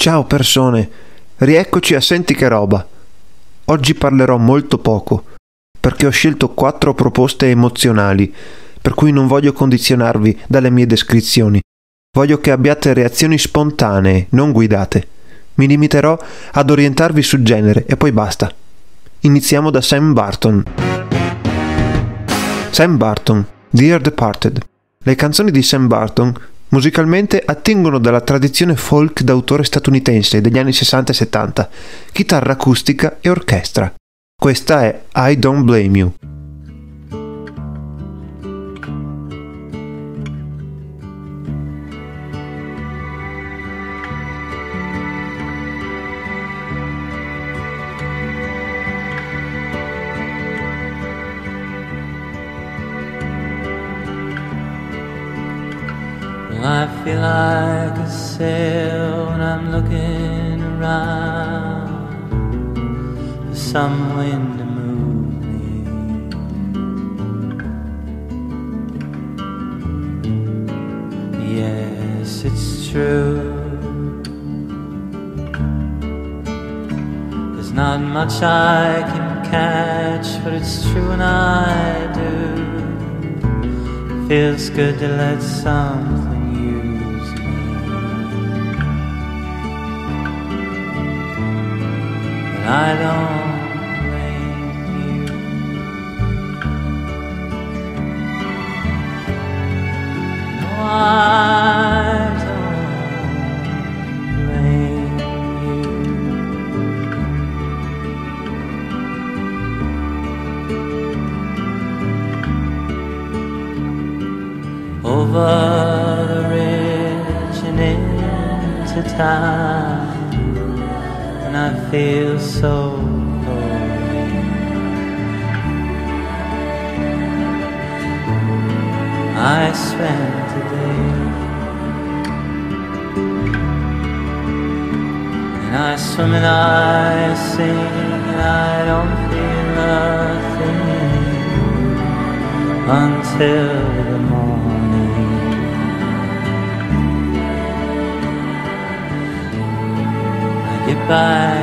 Ciao persone, rieccoci a Senti che roba. Oggi parlerò molto poco, perché ho scelto quattro proposte emozionali, per cui non voglio condizionarvi dalle mie descrizioni. Voglio che abbiate reazioni spontanee, non guidate. Mi limiterò ad orientarvi sul genere e poi basta. Iniziamo da Sam Barton. Sam Barton, Dear Departed. Le canzoni di Sam Barton musicalmente attingono dalla tradizione folk d'autore statunitense degli anni 60 e 70, chitarra acustica e orchestra. Questa è I Don't Blame You. Like a sail when I'm looking around for some wind to move me. Yes, it's true. There's not much I can catch, but it's true when I do. Feels good to let something I don't blame you. No, I don't blame you. over the ridge and into town, feel so lonely. I spent the day, and I swim and I sing, and I don't feel nothing until the morning. I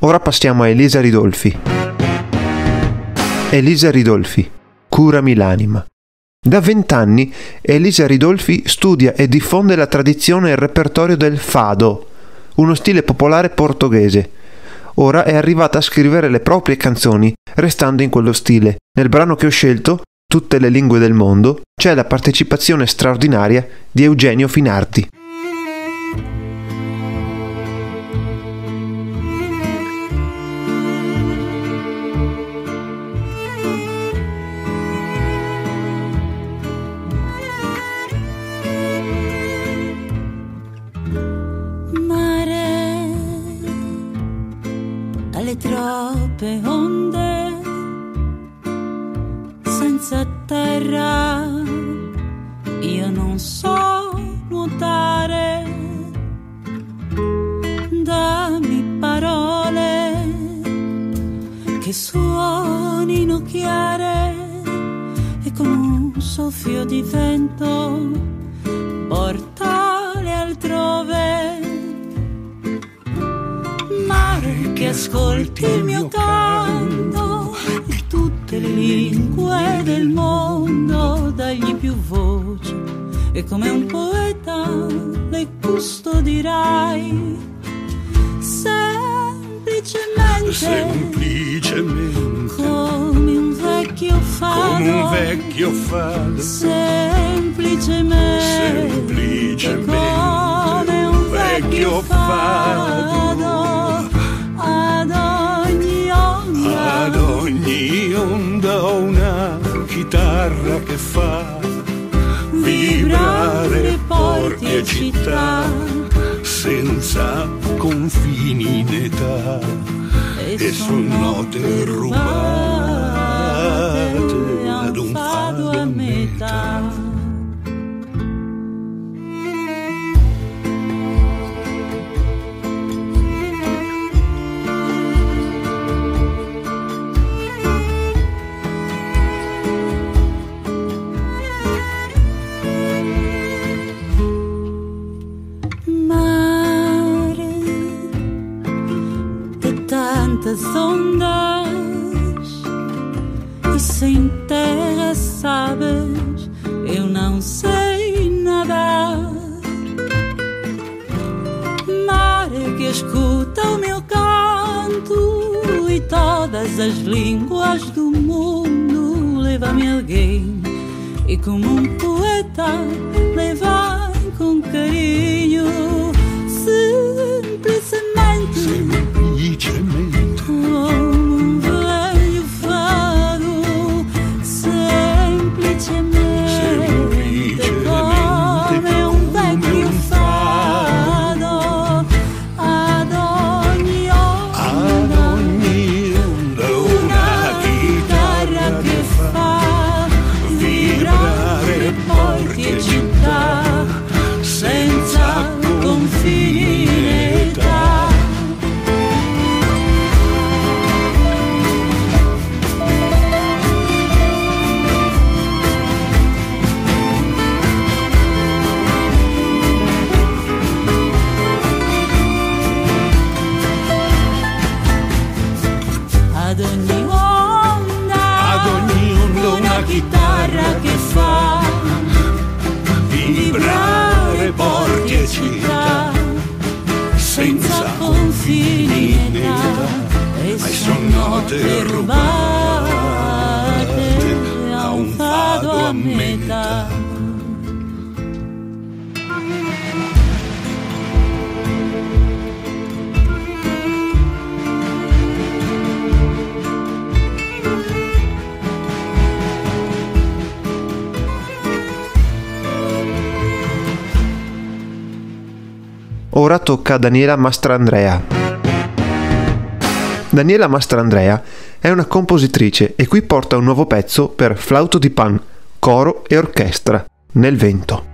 Ora passiamo a Elisa Ridolfi. Elisa Ridolfi, Curami l'anima. Da vent'anni Elisa Ridolfi studia e diffonde la tradizione e il repertorio del fado, uno stile popolare portoghese. Ora è arrivata a scrivere le proprie canzoni, restando in quello stile. Nel brano che ho scelto, Tutte le lingue del mondo, c'è la partecipazione straordinaria di Eugenio Finardi. Troppe onde senza terra. Io non so nuotare. Dammi parole che suonino chiare e con un soffio di vento che ascolti il mio canto di tutte le lingue del mondo, dagli più voce e come un poeta le custodirai. Semplicemente, semplicemente. come un vecchio fado, come un vecchio fado, semplicemente, semplicemente come un vecchio fado, chitarra che fa vibrare porti e città senza confini d'età. E son note rubate ad un fado a metà. Tantas ondas e sem terra sabes eu não sei nadar. Mare que escuta o meu canto e todas as línguas do mundo leva-me alguém e como um metà Ora tocca a Daniela Mastrandrea. Daniela Mastrandrea è una compositrice e qui porta un nuovo pezzo per flauto di pan, coro e orchestra, nel vento.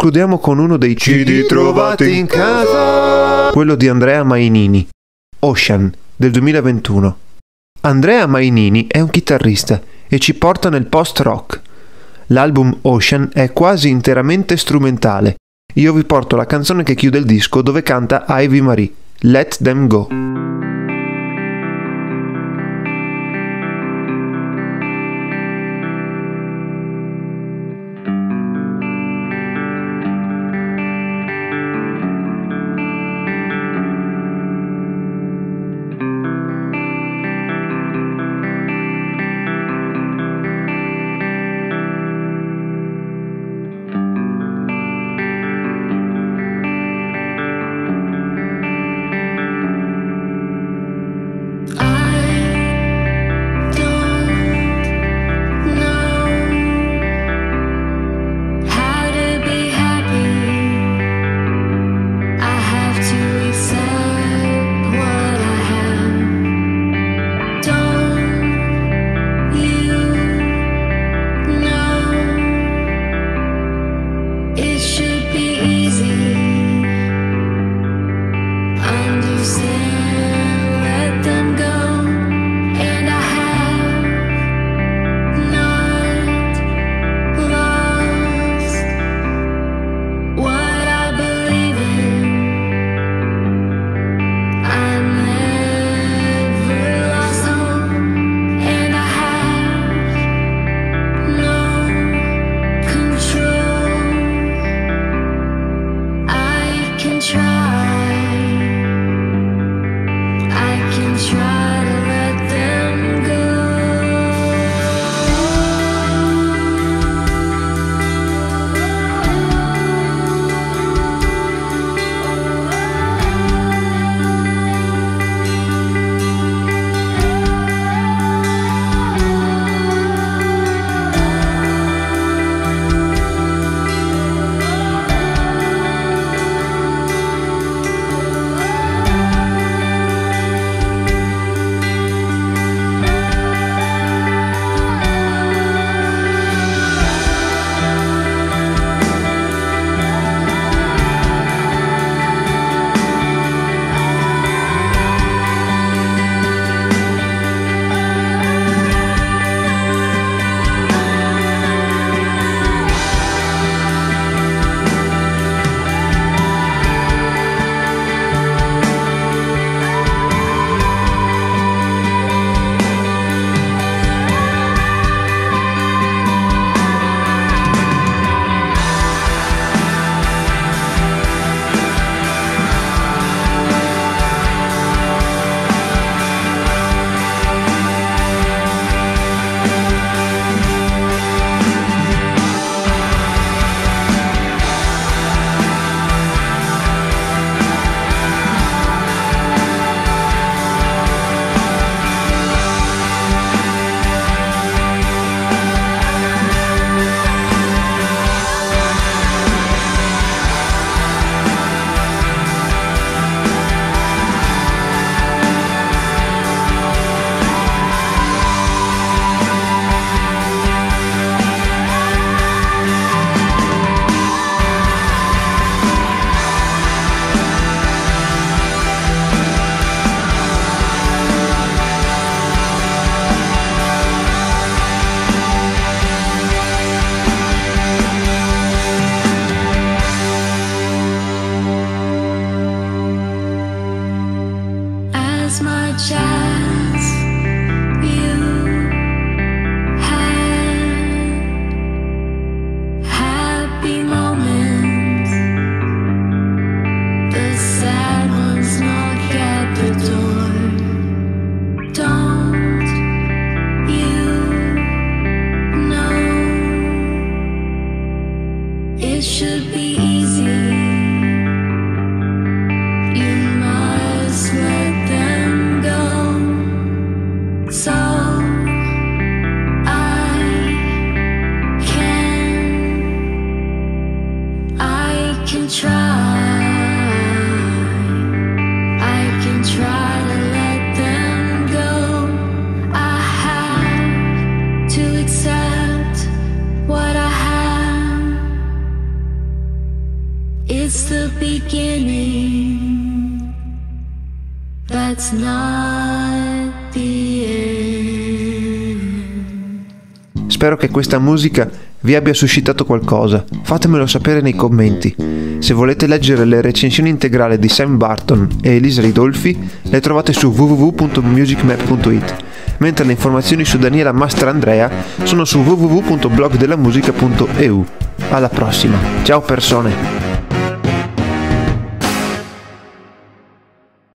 Concludiamo con uno dei CD trovati in casa, quello di Andrea Mainini, Ocean del 2021. Andrea Mainini è un chitarrista e ci porta nel post-rock. L'album Ocean è quasi interamente strumentale. Io vi porto la canzone che chiude il disco dove canta Ivy Marie, Let Them Go. should be easy. Beginning. That's not the end. Spero che questa musica vi abbia suscitato qualcosa. Fatemelo sapere nei commenti. Se volete leggere le recensioni integrali di Sam Barton e Elisa Ridolfi, le trovate su www.musicmap.it, mentre le informazioni su Daniela Mastrandrea sono su www.blogdelamusica.eu. Alla prossima. Ciao persone!